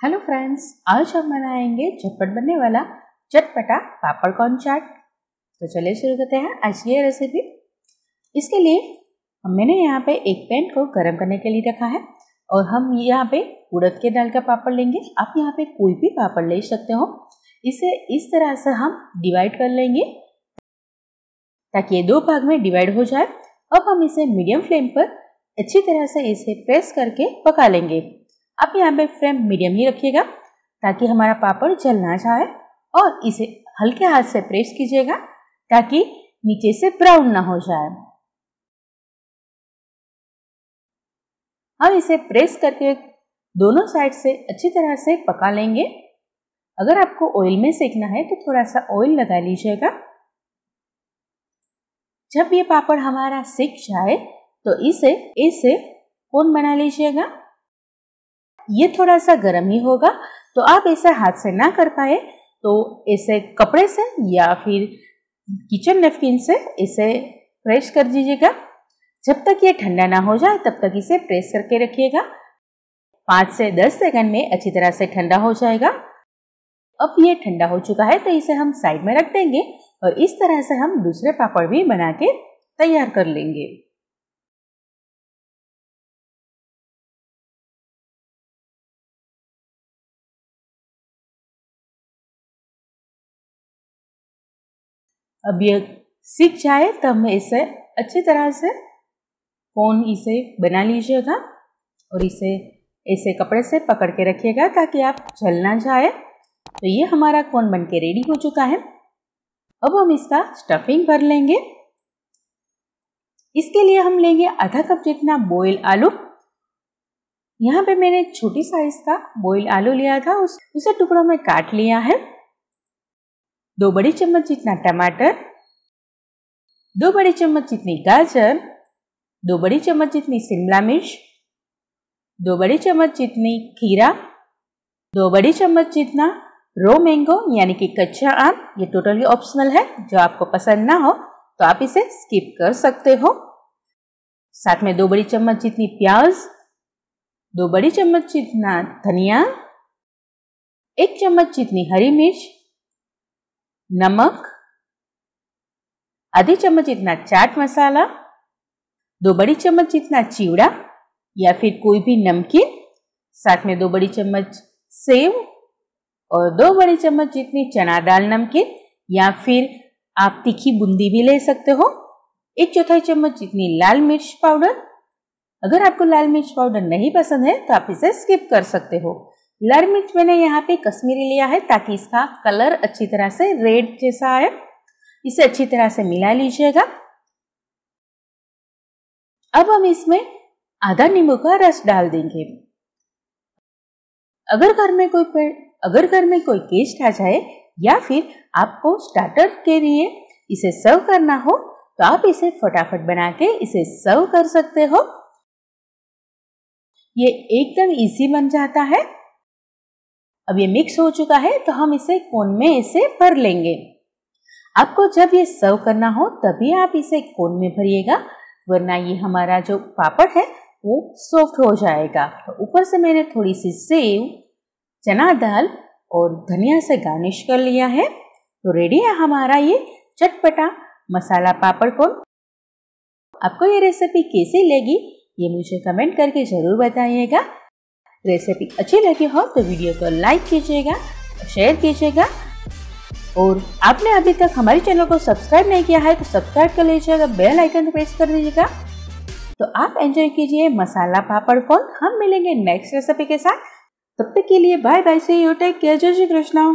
Hello friends आज हम बनाएँगे झटपट बनने वाला चटपटा पापड़ कॉर्न चाट। तो चलिए शुरू करते हैं आज की रेसिपी इसके लिए मैंने यहाँ पे एक पैन को गर्म करने के लिए रखा है और हम यहाँ पे उड़द के दाल का पापड़ लेंगे। आप यहाँ पे कोई भी पापड़ ले सकते हो। इसे इस तरह से हम डिवाइड कर लेंगे ताकि ये दो भाग में डिवाइड हो जाए। अब हम इसे मीडियम फ्लेम पर अच्छी तरह से इसे प्रेस करके पका लेंगे। आप यहाँ पे फ्लेम मीडियम ही रखिएगा, ताकि हमारा पापड़ जल ना जाए, और इसे हल्के हाथ से प्रेस कीजिएगा, ताकि नीचे से ब्राउन ना हो जाए। हम इसे प्रेस करके दोनों साइड से अच्छी तरह से पका लेंगे। अगर आपको ऑयल में सेकना है तो थोड़ा सा ऑयल लगा लीजिएगा। जब ये पापड़ हमारा सेक जाए तो इसे इसे कौन बना लीजिएगा। ये थोड़ा सा गर्म ही होगा। तो आप इसे हाथ से ना कर पाए तो इसे कपड़े से या फिर किचन नेपकिन से इसे प्रेस कर दीजिएगा। जब तक ये ठंडा ना हो जाए, तब तक इसे प्रेस करके रखिएगा। पाँच से दस सेकंड में अच्छी तरह से ठंडा हो जाएगा। अब ये ठंडा हो चुका है तो इसे हम साइड में रख देंगे और इस तरह से हम दूसरे पापड़ भी बना के तैयार कर लेंगे। अब ये सीख जाए, तब मैं इसे अच्छी तरह से कोन इसे बना लीजिएगा और इसे ऐसे कपड़े से पकड़ के रखिएगा ताकि आप जल ना जाए। तो ये हमारा कोन बन के रेडी हो चुका है। अब हम इसका स्टफिंग भर लेंगे। इसके लिए हम लेंगे आधा कप जितना बॉयल आलू। यहाँ पे मैंने छोटी साइज़ का बॉयल आलू लिया था, उस, उसे टुकड़ों में काट लिया है। दो बड़ी चम्मच जितना टमाटर दो बड़ी चम्मच जितनी गाजर दो बड़ी चम्मच जितनी शिमला मिर्च दो बड़ी चम्मच जितनी खीरा दो बड़ी चम्मच जितना रो मैंगो यानी कि कच्चा आम, ये टोटली ऑप्शनल है। जो आपको पसंद ना हो तो आप इसे स्किप कर सकते हो। साथ में दो बड़ी चम्मच जितनी प्याज दो बड़ी चम्मच जितना धनिया, एक चम्मच जितनी हरी मिर्च नमक, आधी चम्मच इतना चाट मसाला, दो बड़ी चम्मच इतना चिवड़ा, या फिर कोई भी नमकीन, साथ में दो बड़ी चम्मच सेव और दो बड़ी चम्मच जितनी चना दाल नमकीन, या फिर आप तीखी बूंदी भी ले सकते हो। एक चौथाई चम्मच जितनी लाल मिर्च पाउडर। अगर आपको लाल मिर्च पाउडर नहीं पसंद है तो आप इसे स्किप कर सकते हो। लाल मिर्च मैंने यहाँ पे कश्मीरी लिया है ताकि इसका कलर अच्छी तरह से रेड जैसा आए। इसे अच्छी तरह से मिला लीजिएगा। अब हम इसमें आधा नींबू का रस डाल देंगे। अगर घर में कोई अगर घर में कोई गेस्ट आ जाए या फिर आपको स्टार्टर के लिए इसे सर्व करना हो तो आप इसे फटाफट बना के इसे सर्व कर सकते हो। ये एकदम इजी बन जाता है। अब ये मिक्स हो चुका है तो हम इसे कोन में इसे भर लेंगे। आपको जब ये सर्व करना हो, तभी आप इसे कोन में भरिएगा, वरना ये हमारा जो पापड़ है, वो सॉफ्ट हो जाएगा। तो ऊपर से मैंने थोड़ी सी सेव, चना दाल और धनिया से गार्निश कर लिया है। तो रेडी है हमारा ये चटपटा मसाला पापड़ कोन। आपको ये रेसिपी कैसी लगी, ये मुझे कमेंट करके ज़रूर बताइएगा। रेसिपी अच्छी लगी हो तो वीडियो को लाइक कीजिएगा, शेयर कीजिएगा। और आपने अभी तक हमारे चैनल को सब्सक्राइब नहीं किया है तो सब्सक्राइब कर लीजिएगा, बेल आइकन प्रेस कर दीजिएगा। तो आप एंजॉय कीजिए मसाला पापड़ फ़ोन हम मिलेंगे नेक्स्ट रेसिपी के साथ। तब तक के लिए bye bye, see you, take care, जय श्री कृष्णा।